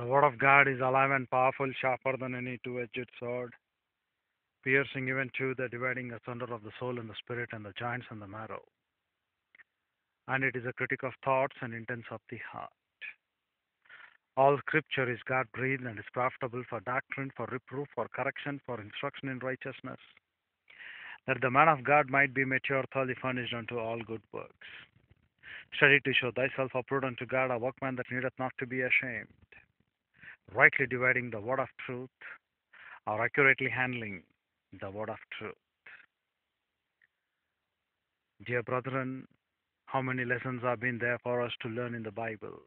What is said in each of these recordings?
The word of God is alive and powerful, sharper than any two edged sword, piercing even to the dividing asunder of the soul and the spirit and the joints and the marrow. And it is a critic of thoughts and intents of the heart. All scripture is God breathed and is profitable for doctrine, for reproof, for correction, for instruction in righteousness, that the man of God might be mature, thoroughly furnished unto all good works. Study to show thyself approved unto God, a workman that needeth not to be ashamed, rightly dividing the word of truth, or accurately handling the word of truth. Dear brethren, how many lessons have been there for us to learn in the Bible?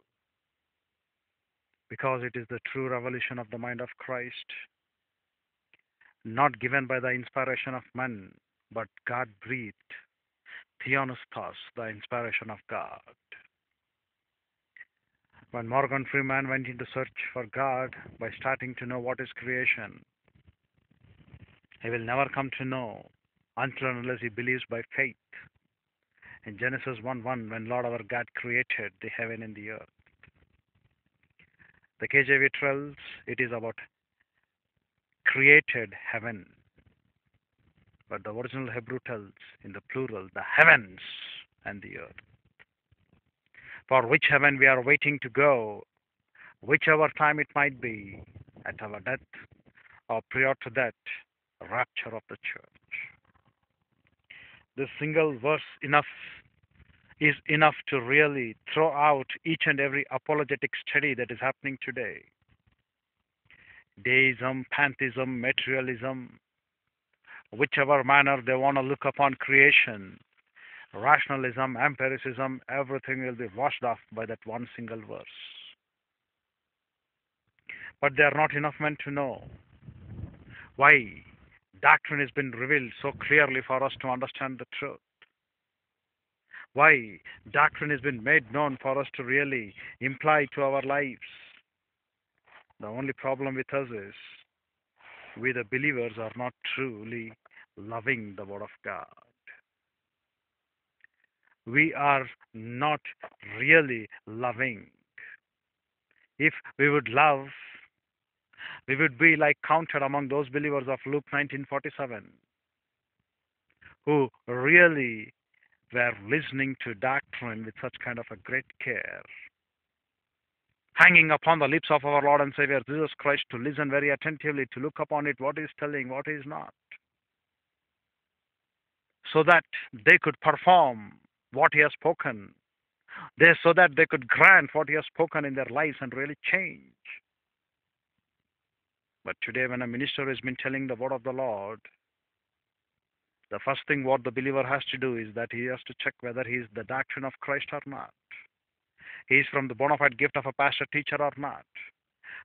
Because it is the true revelation of the mind of Christ, not given by the inspiration of men, but God breathed. Theopneustos, the inspiration of God. When Morgan Freeman went into search for God by starting to know what is creation, he will never come to know until and unless he believes by faith. In Genesis 1 1, when Lord our God created the heaven and the earth. The KJV tells it is about created heaven. But the original Hebrew tells in the plural the heavens and the earth. For which heaven we are waiting to go, whichever time it might be, at our death or prior to that, rapture of the church. This single verse enough is enough to really throw out each and every apologetic study that is happening today. Deism, pantheism, materialism, whichever manner they want to look upon creation, rationalism, empiricism, everything will be washed off by that one single verse. But they are not enough men to know why doctrine has been revealed so clearly for us to understand the truth. Why doctrine has been made known for us to really imply to our lives. The only problem with us is we, the believers, are not truly loving the Word of God. We are not really loving. If we would love, we would be like counted among those believers of Luke 19:47 who really were listening to doctrine with such kind of a great care hanging upon the lips of our Lord and Savior Jesus Christ to listen very attentively, to look upon it, what is telling, what is not, so that they could perform what He has spoken, they, so that they could grant what He has spoken in their lives and really change. But today, when a minister has been telling the word of the Lord, the first thing what the believer has to do is that he has to check whether he is the doctrine of Christ or not he is from the bona fide gift of a pastor teacher or not.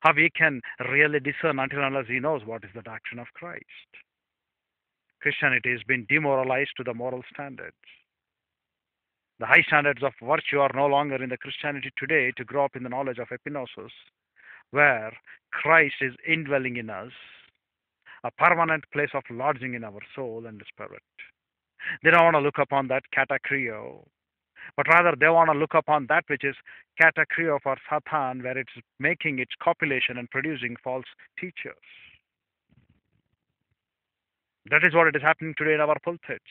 How he can really discern until unless he knows what is the doctrine of Christ. Christianity has been demoralized to the moral standards. The high standards of virtue are no longer in the Christianity today to grow up in the knowledge of epignosis, where Christ is indwelling in us, a permanent place of lodging in our soul and spirit. They don't want to look upon that katakrio, but rather they want to look upon that which is katakrio for Satan, where it's making its copulation and producing false teachers. That is what it is happening today in our pulpits.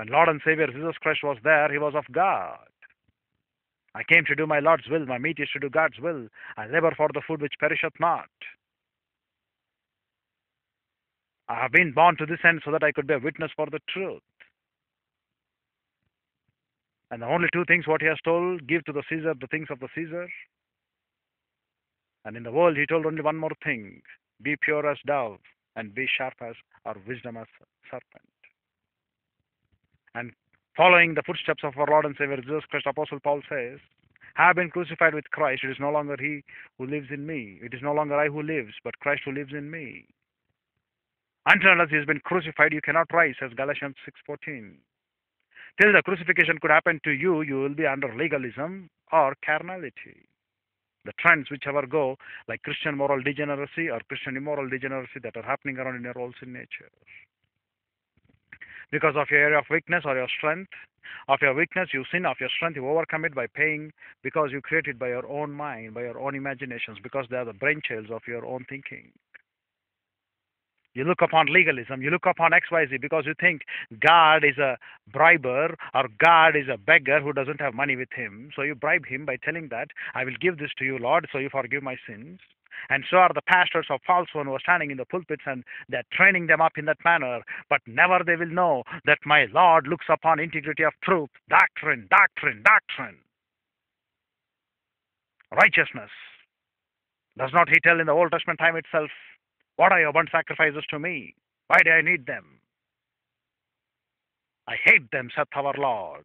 When Lord and Savior Jesus Christ was there, he was of God. I came to do my Lord's will. My meat is to do God's will. I labor for the food which perisheth not. I have been born to this end so that I could be a witness for the truth. And the only two things what he has told give to the Caesar the things of the Caesar. And in the world, he told only one more thing be pure as dove and be sharp as or wisdom as serpent. And following the footsteps of our Lord and Savior Jesus Christ, Apostle Paul says, have been crucified with Christ. It is no longer he who lives in me. It is no longer I who lives, but Christ who lives in me. Until unless he has been crucified, you cannot rise, says Galatians 6.14. Till the crucifixion could happen to you, you will be under legalism or carnality. The trends which ever go, like Christian moral degeneracy or Christian immoral degeneracy that are happening around in your whole sin nature. Because of your area of weakness or your strength. Of your weakness, you sin. Of your strength, you overcome it by paying because you create it by your own mind, by your own imaginations, because they are the brainchilds of your own thinking. You look upon legalism, you look upon XYZ because you think God is a briber or God is a beggar who doesn't have money with him. So you bribe him by telling that, I will give this to you, Lord, so you forgive my sins. And so are the pastors of false one who are standing in the pulpits and they're training them up in that manner. But never they will know that my Lord looks upon integrity of truth, doctrine, doctrine, doctrine. Righteousness. Does not he tell in the Old Testament time itself, What are your burnt sacrifices to me? Why do I need them? I hate them, saith our Lord.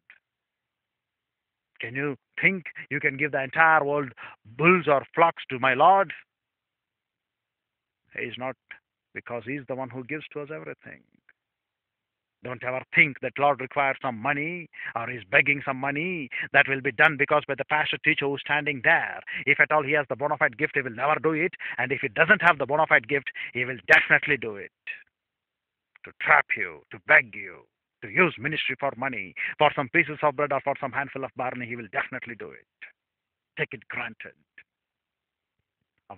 Can you think you can give the entire world bulls or flocks to my Lord? Is not, because He is the one who gives to us everything. Don't ever think that Lord requires some money or is begging some money. That will be done because by the pastor teacher who's standing there. If at all he has the bona fide gift, he will never do it. And if he doesn't have the bona fide gift, he will definitely do it. To trap you, to beg you, to use ministry for money, for some pieces of bread or for some handful of barley, he will definitely do it. Take it granted.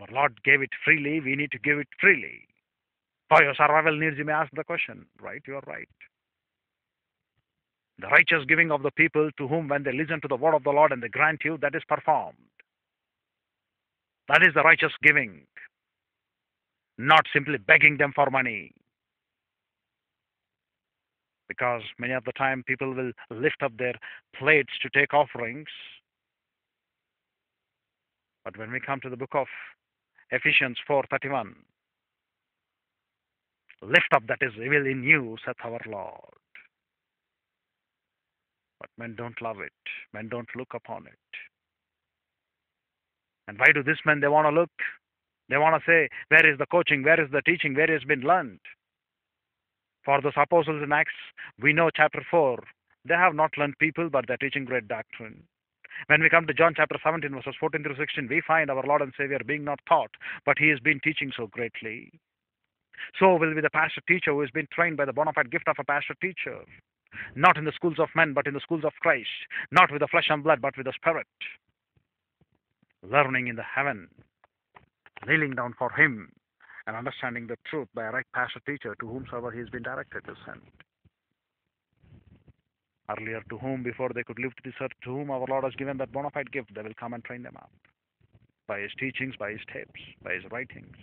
Our Lord gave it freely, we need to give it freely. For your survival needs, you may ask the question, right? You are right. The righteous giving of the people to whom, when they listen to the word of the Lord and they grant you, that is performed. That is the righteous giving, not simply begging them for money. Because many of the time people will lift up their plates to take offerings. But when we come to the book of Ephesians 4:31, lift up that is evil in you, saith our Lord. But men don't love it. Men don't look upon it. And why do this men they want to look? They want to say, where is the coaching? Where is the teaching? Where has been learned? For those apostles in Acts, we know chapter 4, they have not learned people, but they're teaching great doctrine. When we come to John chapter 17, verses 14 through 16, we find our Lord and Savior being not taught, but he has been teaching so greatly. So will be the pastor teacher who has been trained by the bona fide gift of a pastor teacher. Not in the schools of men, but in the schools of Christ. Not with the flesh and blood, but with the Spirit. Learning in the heaven. Kneeling down for Him and understanding the truth by a right pastor teacher to whomsoever he has been directed to send. Earlier, to whom, before they could live to this earth, to whom our Lord has given that bona fide gift, they will come and train them up. By His teachings, by His tapes, by His writings.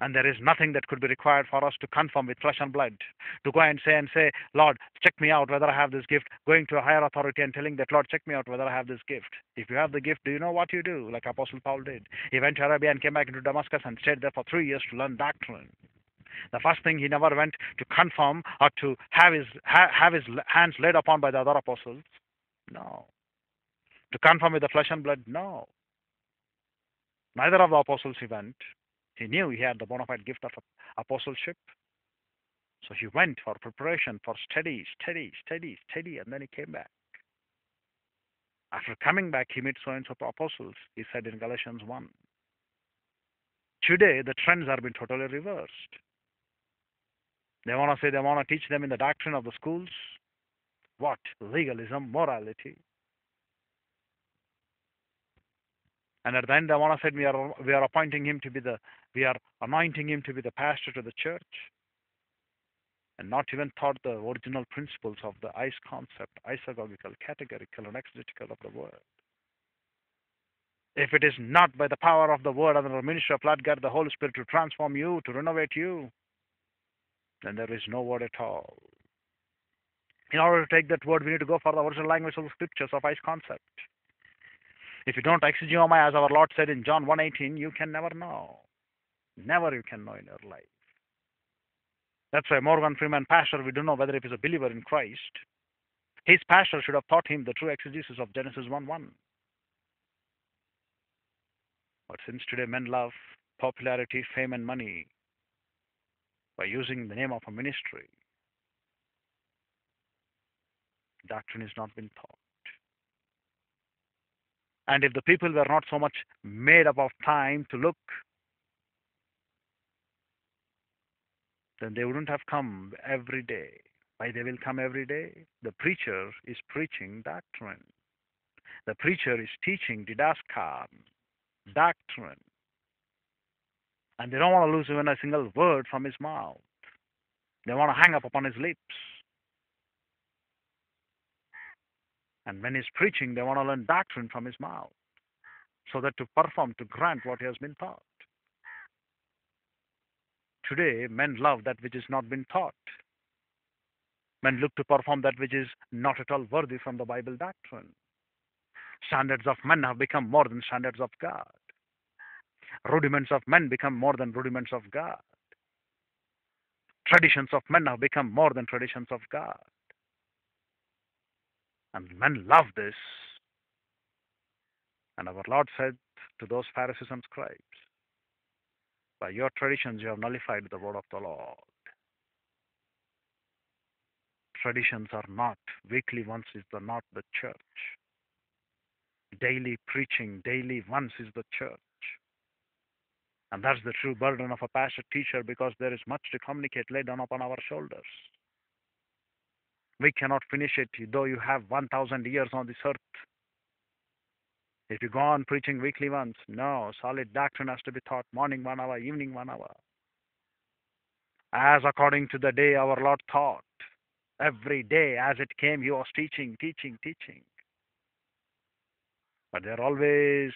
And there is nothing that could be required for us to confirm with flesh and blood. To go and say and say, Lord, check me out whether I have this gift. Going to a higher authority and telling that, Lord, check me out whether I have this gift. If you have the gift, do you know what you do? Like Apostle Paul did. He went to Arabia and came back into Damascus and stayed there for three years to learn doctrine. The first thing he never went to confirm or to have his ha, have his hands laid upon by the other apostles. No. To confirm with the flesh and blood. No. Neither of the apostles he went. He knew he had the bona fide gift of apostleship. So he went for preparation, for study, study, study, study, and then he came back. After coming back, he met so and so apostles, he said in Galatians 1. Today, the trends are being totally reversed. They want to say they want to teach them in the doctrine of the schools. What? Legalism, morality. And at the end, they want to say we are we are appointing him to be the we are anointing him to be the pastor to the church, and not even taught the original principles of the ICE concept, isagogical, categorical, and exegetical of the word. If it is not by the power of the word and the ministry of Lord God, the Holy Spirit to transform you, to renovate you, then there is no word at all. In order to take that word, we need to go for the original language of the scriptures of ICE concept. If you don't exegeomai, as our Lord said in John 1.18, you can never know. Never you can know in your life. That's why Morgan Freeman, pastor, we don't know whether if he's a believer in Christ. His pastor should have taught him the true exegesis of Genesis 1.1. But since today men love popularity, fame, and money by using the name of a ministry, doctrine has not been taught. And if the people were not so much made up of time to look then they wouldn't have come every day. Why they will come every day? The preacher is preaching doctrine. The preacher is teaching didaskan, doctrine. And they don't want to lose even a single word from his mouth. They want to hang up upon his lips. And when he's preaching, they want to learn doctrine from his mouth so that to perform, to grant what he has been taught. Today, men love that which has not been taught. Men look to perform that which is not at all worthy from the Bible doctrine. Standards of men have become more than standards of God. Rudiments of men become more than rudiments of God. Traditions of men have become more than traditions of God. And men love this. And our Lord said to those Pharisees and scribes, By your traditions you have nullified the word of the Lord. Traditions are not, weekly once is the not the church. Daily preaching, daily once is the church. And that's the true burden of a pastor teacher because there is much to communicate laid down upon our shoulders. We cannot finish it though you have 1,000 years on this earth. If you go on preaching weekly once, no, solid doctrine has to be taught morning one hour, evening one hour. As according to the day our Lord taught, every day as it came, He was teaching, teaching, teaching. But there are always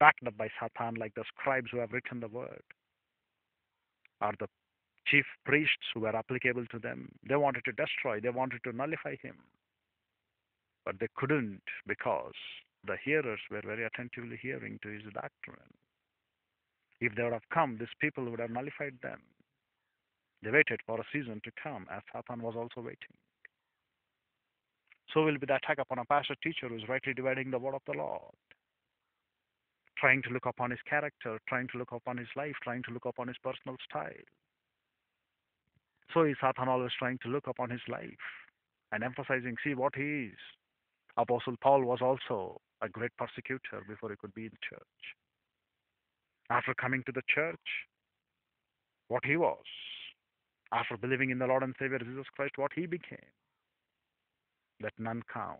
backed up by Satan, like the scribes who have written the word, or the chief priests who were applicable to them. They wanted to destroy, they wanted to nullify him. But they couldn't because the hearers were very attentively hearing to his doctrine. If they would have come, these people would have nullified them. They waited for a season to come, as Satan was also waiting. So will be the attack upon a pastor teacher who is rightly dividing the word of the Lord, trying to look upon his character, trying to look upon his life, trying to look upon his personal style. So is Satan always trying to look upon his life and emphasizing, see what he is. Apostle Paul was also a great persecutor before he could be in the church. After coming to the church, what he was. After believing in the Lord and Savior Jesus Christ, what he became. Let none count.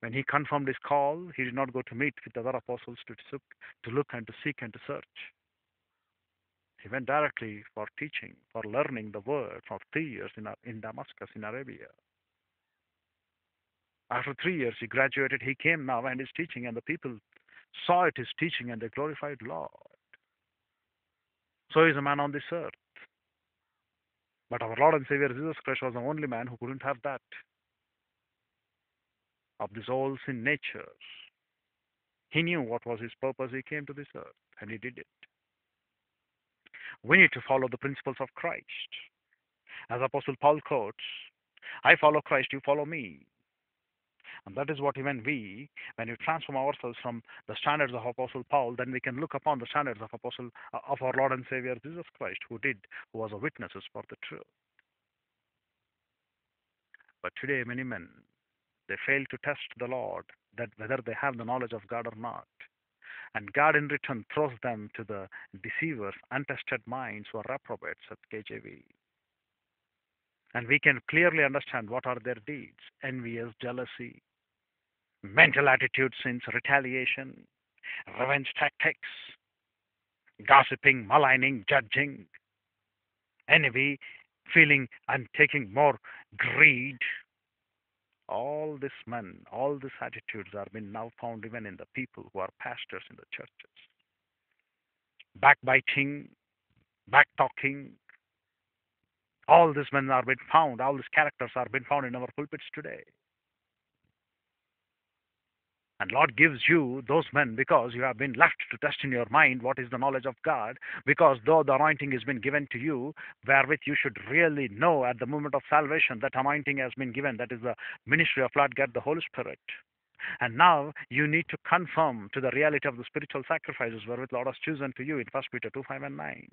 When he confirmed his call, he did not go to meet with the other apostles to, to look and to seek and to search. He went directly for teaching, for learning the word for three years in, in Damascus, in Arabia. After three years, he graduated. He came now and is teaching, and the people saw it, his teaching, and they glorified Lord. So is a man on this earth. But our Lord and Savior Jesus Christ was the only man who couldn't have that of this old sin nature. He knew what was his purpose. He came to this earth, and he did it. We need to follow the principles of Christ. As Apostle Paul quotes, I follow Christ, you follow me. And that is what even we, when we transform ourselves from the standards of Apostle Paul, then we can look upon the standards of Apostle of our Lord and Savior Jesus Christ, who did, who was a witnesses for the truth. But today, many men they fail to test the Lord that whether they have the knowledge of God or not. And God in return throws them to the deceivers, untested minds who are reprobates at KJV. And we can clearly understand what are their deeds envious, jealousy, mental attitude sins, retaliation, revenge tactics, gossiping, maligning, judging, envy, feeling and taking more greed, all these men, all these attitudes are being now found even in the people who are pastors in the churches. Backbiting, backtalking, all these men are being found, all these characters are being found in our pulpits today. And Lord gives you those men because you have been left to test in your mind what is the knowledge of God. Because though the anointing has been given to you, wherewith you should really know at the moment of salvation that anointing has been given, that is the ministry of Lord God, the Holy Spirit. And now you need to conform to the reality of the spiritual sacrifices wherewith Lord has chosen to you in 1 Peter 2 5 and 9.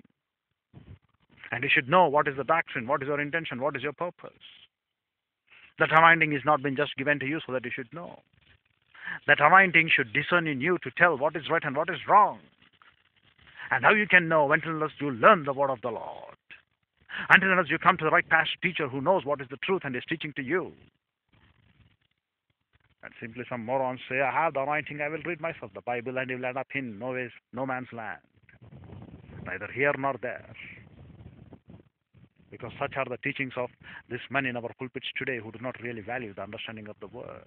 And you should know what is the doctrine, what is your intention, what is your purpose. That anointing is not been just given to you so that you should know. That anointing should discern in you to tell what is right and what is wrong. And how you can know until unless you learn the word of the Lord. Until unless you come to the right pastor teacher who knows what is the truth and is teaching to you. And simply some morons say, I have the anointing, I will read myself the Bible and you will end up in no, ways, no man's land. Neither here nor there. Because such are the teachings of these men in our pulpits today who do not really value the understanding of the word.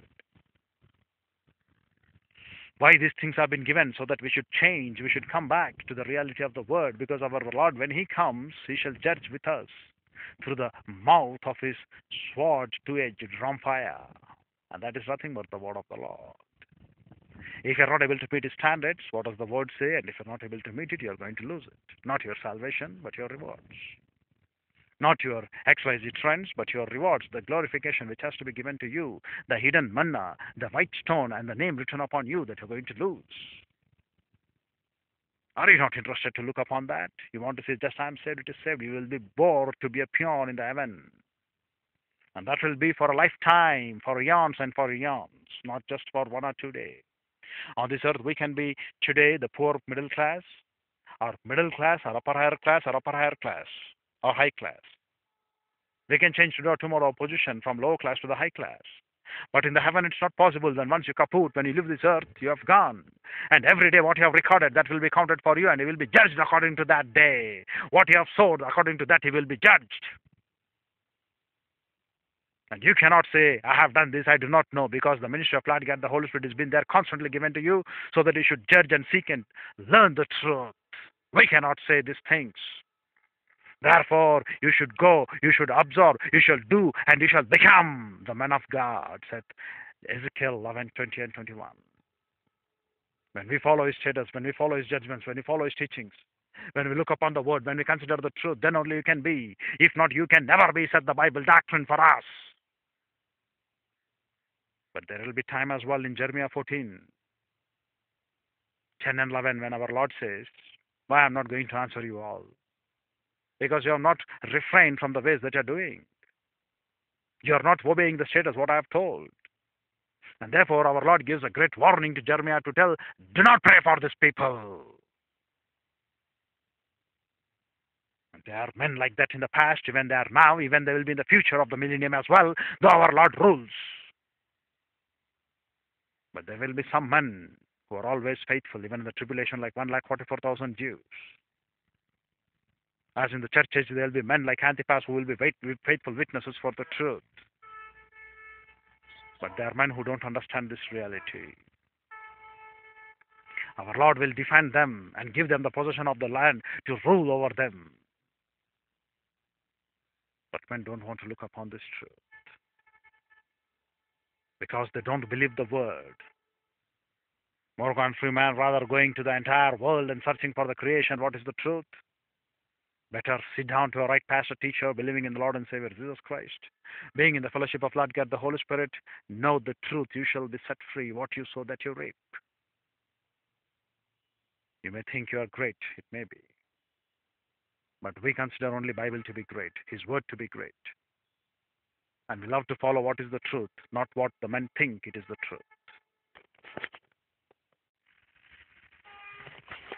Why these things have been given so that we should change, we should come back to the reality of the word, because our Lord, when He comes, He shall judge with us through the mouth of His sword two-edged drum fire. And that is nothing but the word of the Lord. If you're not able to meet his standards, what does the word say? And if you're not able to meet it, you're going to lose it. Not your salvation, but your rewards. Not your XYZ trends, but your rewards, the glorification which has to be given to you, the hidden manna, the white stone, and the name written upon you that you're going to lose. Are you not interested to look upon that? You want to say, just I'm saved, it is saved. You will be bored to be a peon in the heaven. And that will be for a lifetime, for eons and for eons, not just for one or two days. On this earth, we can be today the poor middle class, or middle class, or upper higher class, or upper higher class, or high class. They can change today or tomorrow position from low class to the high class. But in the heaven, it's not possible. Then once you kaput, when you leave this earth, you have gone. And every day, what you have recorded, that will be counted for you, and you will be judged according to that day. What you have sowed, according to that, you will be judged. And you cannot say, I have done this, I do not know, because the ministry of light, God, the Holy Spirit has been there constantly given to you so that you should judge and seek and learn the truth. We cannot say these things. Therefore, you should go, you should observe, you shall do, and you shall become the man of God, said Ezekiel 11, 20 and 21. When we follow his status, when we follow his judgments, when we follow his teachings, when we look upon the word, when we consider the truth, then only you can be. If not, you can never be, said the Bible doctrine for us. But there will be time as well in Jeremiah 14, 10 and 11, when our Lord says, Why I'm not going to answer you all? Because you have not refrained from the ways that you're doing. You are not obeying the status, what I have told. And therefore, our Lord gives a great warning to Jeremiah to tell, Do not pray for this people. And there are men like that in the past, even there now, even there will be in the future of the millennium as well, though our Lord rules. But there will be some men who are always faithful, even in the tribulation, like one lakh forty-four thousand Jews. As in the churches, there will be men like Antipas who will be faithful witnesses for the truth. But there are men who don't understand this reality. Our Lord will defend them and give them the possession of the land to rule over them. But men don't want to look upon this truth because they don't believe the word. Morgan Freeman rather going to the entire world and searching for the creation, what is the truth? Better sit down to a right pastor, teacher, believing in the Lord and Savior Jesus Christ. Being in the fellowship of Lord God, the Holy Spirit, know the truth. You shall be set free. What you sow, that you reap. You may think you are great. It may be. But we consider only Bible to be great, His Word to be great. And we love to follow what is the truth, not what the men think it is the truth.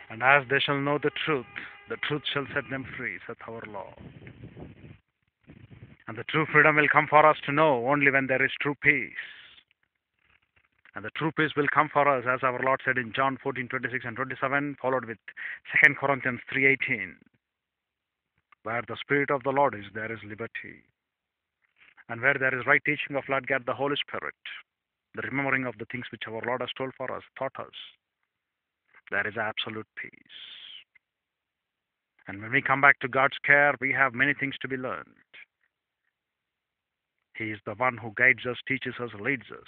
And as they shall know the truth, the truth shall set them free, saith our Lord. And the true freedom will come for us to know only when there is true peace. And the true peace will come for us, as our Lord said in John 14, 26 and 27, followed with 2 Corinthians 3.18. Where the Spirit of the Lord is, there is liberty. And where there is right teaching of Lord God, the Holy Spirit, the remembering of the things which our Lord has told for us, taught us, there is absolute peace. And when we come back to God's care, we have many things to be learned. He is the one who guides us, teaches us, leads us,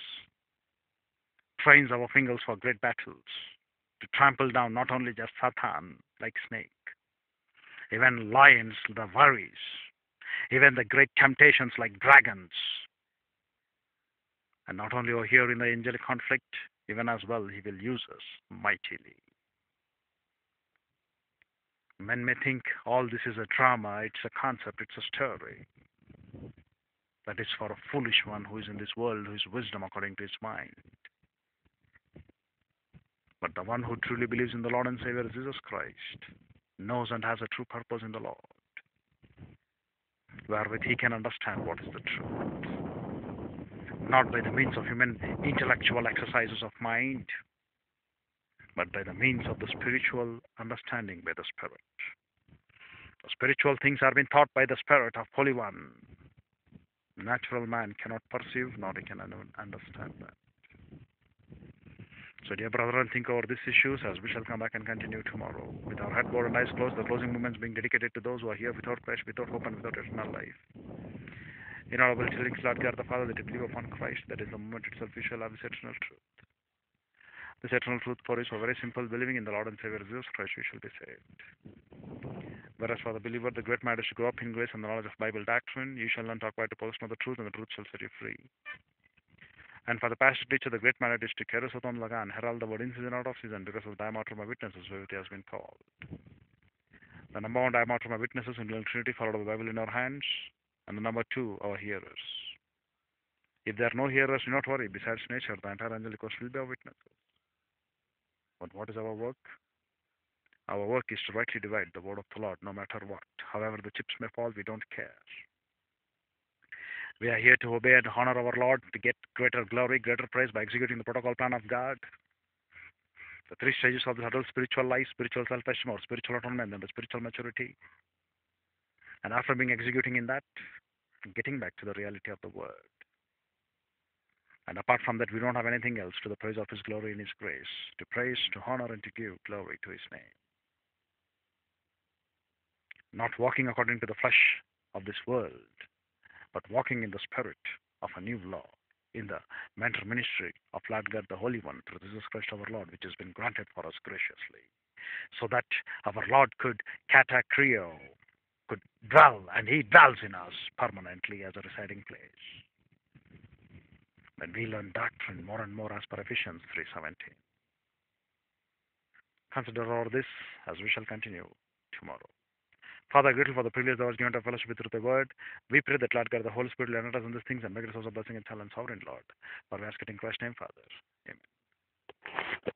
trains our fingers for great battles, to trample down not only just Satan like snake, even lions, the worries, even the great temptations like dragons. And not only here in the angelic conflict, even as well, he will use us mightily. Men may think all this is a drama, it's a concept, it's a story. That is for a foolish one who is in this world, who is wisdom according to his mind. But the one who truly believes in the Lord and Savior Jesus Christ knows and has a true purpose in the Lord, wherewith he can understand what is the truth. Not by the means of human intellectual exercises of mind, but by the means of the spiritual understanding by the Spirit. The spiritual things are being taught by the Spirit of Holy One. Natural man cannot perceive nor he can understand that. So, dear brethren, think over these issues as we shall come back and continue tomorrow. With our head bowed and eyes closed, the closing moments being dedicated to those who are here without Christ, without hope, and without eternal life. Inaudible tellings, Lord God the Father, that you believe upon Christ, that is the moment itself we shall have this eternal truth. This eternal truth for is so very simple, believing in the Lord and Savior Jesus Christ, we shall be saved. Whereas for the believer, the great matter is to grow up in grace and the knowledge of Bible doctrine. You shall learn to acquire the possession of the truth, and the truth shall set you free. And for the pastor teacher, the great matter is to carry Sotam Lagan, herald the word in season out of season, because of the diameter of my witnesses, where it has been called. The number one diameter witnesses in the Trinity, followed by the Bible in our hands, and the number two, our hearers. If there are no hearers, do not worry. Besides nature, the entire angelic host will be our witnesses. But what is our work? Our work is to rightly divide the word of the Lord, no matter what. However the chips may fall, we don't care. We are here to obey and honor our Lord, to get greater glory, greater praise by executing the protocol plan of God. The three stages of the adult spiritual life, spiritual self-esteem or spiritual autonomy, and the spiritual maturity. And after being executing in that, getting back to the reality of the word. And apart from that, we don't have anything else to the praise of His glory and His grace, to praise, to honor, and to give glory to His name. Not walking according to the flesh of this world, but walking in the spirit of a new law, in the mentor ministry of Lord God the Holy One through Jesus Christ our Lord, which has been granted for us graciously, so that our Lord could katakrio, could dwell, and He dwells in us permanently as a residing place. When we learn doctrine more and more as per Ephesians 3.17. Consider all this as we shall continue tomorrow. Father, grateful for the privilege that was given to fellowship with through the word. We pray that Lord God, the Holy Spirit, will us in these things and make us a blessing and talent, sovereign Lord. For we ask it in Christ's name, Father. Amen.